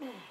Yeah.